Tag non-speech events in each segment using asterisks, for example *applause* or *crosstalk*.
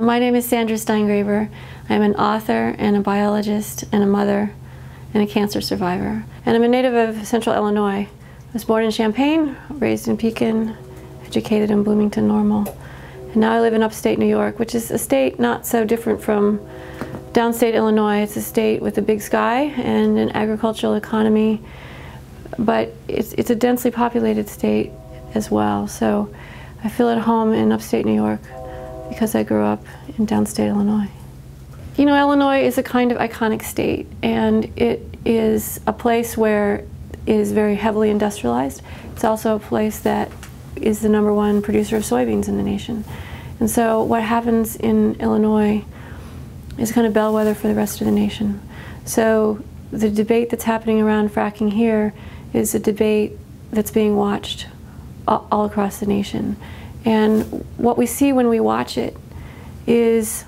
My name is Sandra Steingraber. I'm an author and a biologist and a mother and a cancer survivor. And I'm a native of central Illinois. I was born in Champaign, raised in Pekin, educated in Bloomington Normal. And now I live in upstate New York, which is a state not so different from downstate Illinois. It's a state with a big sky and an agricultural economy, but it's, it's a densely populated state as well. So I feel at home in upstate New York because I grew up in downstate Illinois. You know, Illinois is a kind of iconic state, and it is a place where it is very heavily industrialized. It's also a place that is the number one producer of soybeans in the nation. And so what happens in Illinois is kind of bellwether for the rest of the nation. So the debate that's happening around fracking here is a debate that's being watched all across the nation. And what we see when we watch it is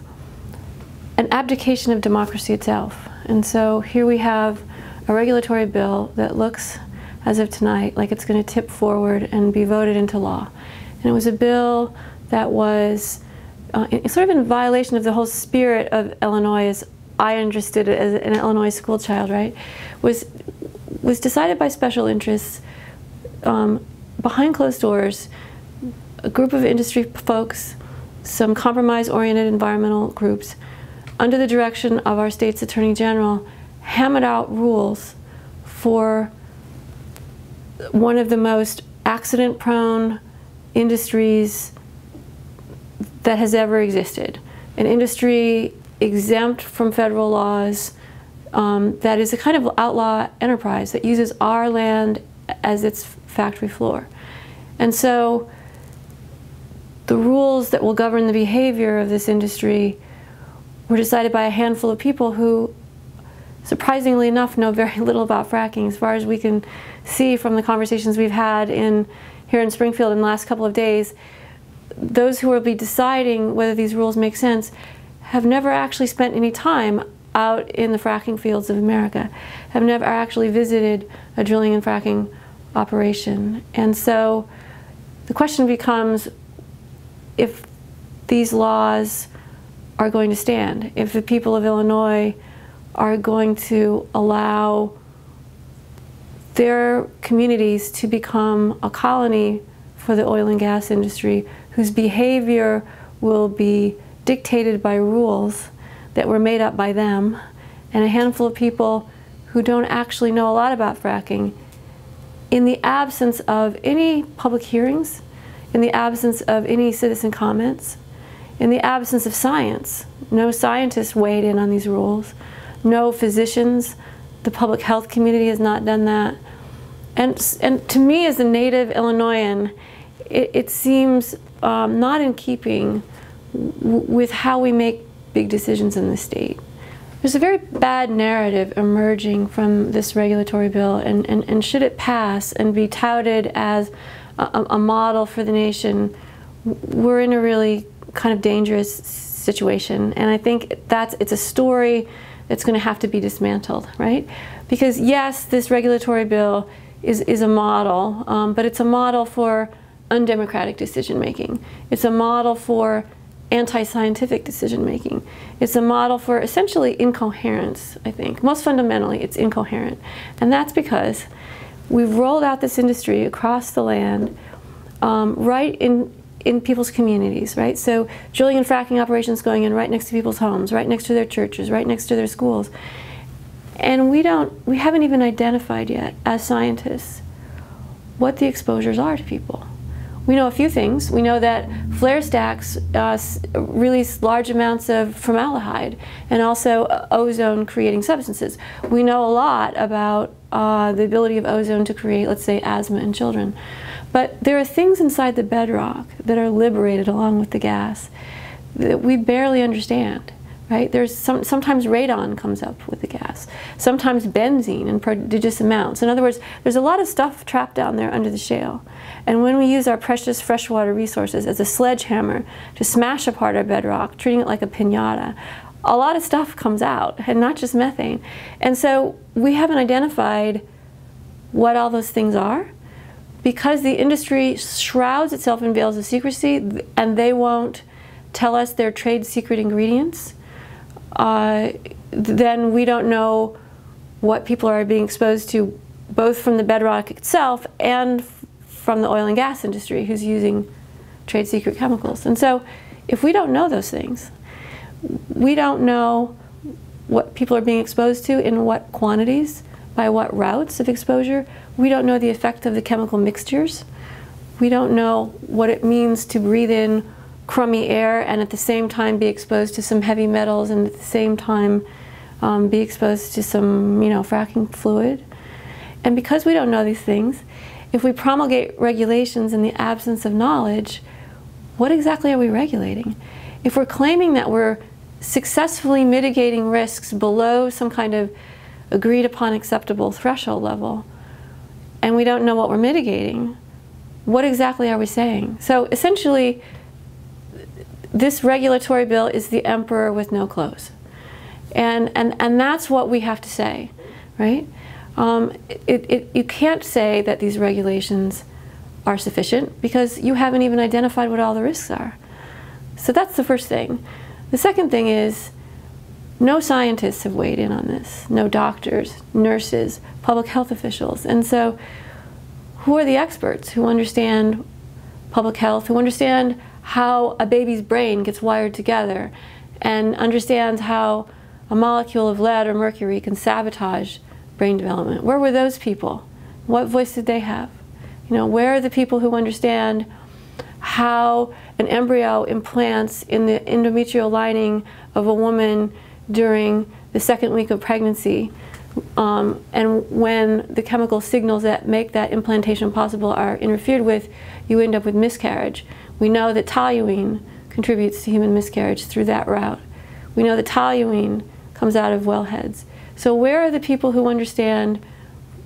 an abdication of democracy itself. And so here we have a regulatory bill that looks as of tonight like it's going to tip forward and be voted into law. And it was a bill that was uh, sort of in violation of the whole spirit of Illinois as I understood it as an Illinois school child, right? Was was decided by special interests um, behind closed doors a group of industry folks, some compromise-oriented environmental groups, under the direction of our state's Attorney General, hammered out rules for one of the most accident-prone industries that has ever existed. An industry exempt from federal laws um, that is a kind of outlaw enterprise that uses our land as its factory floor. And so the rules that will govern the behavior of this industry were decided by a handful of people who, surprisingly enough, know very *laughs* little about fracking as far as we can see from the conversations we've had in here in Springfield in the last couple of days. Those who will be deciding whether these rules make sense have never actually spent any time out in the fracking fields of America, have never actually visited a drilling and fracking operation. And so the question becomes, if these laws are going to stand, if the people of Illinois are going to allow their communities to become a colony for the oil and gas industry whose behavior will be dictated by rules that were made up by them and a handful of people who don't actually know a lot about fracking in the absence of any public hearings in the absence of any citizen comments, in the absence of science. No scientists weighed in on these rules, no physicians, the public health community has not done that. And, and to me, as a native Illinoisan, it, it seems um, not in keeping with how we make big decisions in the state. There's a very bad narrative emerging from this regulatory bill, and, and, and should it pass and be touted as a, a model for the nation, we're in a really kind of dangerous situation. And I think that's it's a story that's going to have to be dismantled, right? Because yes, this regulatory bill is, is a model, um, but it's a model for undemocratic decision making. It's a model for anti-scientific decision making. It's a model for essentially incoherence, I think. Most fundamentally, it's incoherent. And that's because We've rolled out this industry across the land, um, right in in people's communities, right? So drilling and fracking operations going in right next to people's homes, right next to their churches, right next to their schools. And we don't, we haven't even identified yet as scientists what the exposures are to people. We know a few things. We know that flare stacks uh, release large amounts of formaldehyde and also uh, ozone creating substances. We know a lot about uh, the ability of ozone to create, let's say, asthma in children. But there are things inside the bedrock that are liberated along with the gas that we barely understand right? There's some, sometimes radon comes up with the gas, sometimes benzene in prodigious amounts. In other words, there's a lot of stuff trapped down there under the shale. And when we use our precious freshwater resources as a sledgehammer to smash apart our bedrock, treating it like a pinata, a lot of stuff comes out, and not just methane. And so we haven't identified what all those things are because the industry shrouds itself in veils of secrecy and they won't tell us their trade secret ingredients, uh, then we don't know what people are being exposed to both from the bedrock itself and from the oil and gas industry who's using trade secret chemicals. And so if we don't know those things, we don't know what people are being exposed to in what quantities, by what routes of exposure. We don't know the effect of the chemical mixtures. We don't know what it means to breathe in crummy air and at the same time be exposed to some heavy metals and at the same time um, be exposed to some, you know, fracking fluid. And because we don't know these things, if we promulgate regulations in the absence of knowledge, what exactly are we regulating? If we're claiming that we're successfully mitigating risks below some kind of agreed upon acceptable threshold level, and we don't know what we're mitigating, what exactly are we saying? So essentially, this regulatory bill is the emperor with no clothes. And, and, and that's what we have to say, right? Um, it, it, you can't say that these regulations are sufficient because you haven't even identified what all the risks are. So that's the first thing. The second thing is no scientists have weighed in on this, no doctors, nurses, public health officials. And so who are the experts who understand public health, who understand how a baby's brain gets wired together and understands how a molecule of lead or mercury can sabotage brain development? Where were those people? What voice did they have? You know, where are the people who understand how an embryo implants in the endometrial lining of a woman during the second week of pregnancy? Um, and when the chemical signals that make that implantation possible are interfered with, you end up with miscarriage. We know that toluene contributes to human miscarriage through that route. We know that toluene comes out of wellheads. So where are the people who understand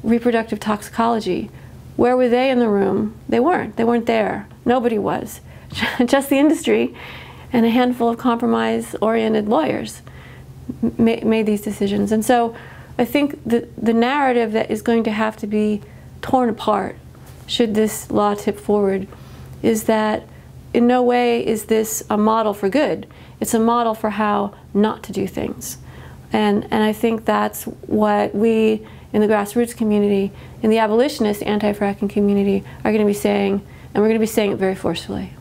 reproductive toxicology? Where were they in the room? They weren't. They weren't there. Nobody was. *laughs* Just the industry and a handful of compromise-oriented lawyers made these decisions. And so I think the, the narrative that is going to have to be torn apart should this law tip forward is that in no way is this a model for good. It's a model for how not to do things. And, and I think that's what we in the grassroots community, in the abolitionist anti-fracking community, are going to be saying, and we're going to be saying it very forcefully.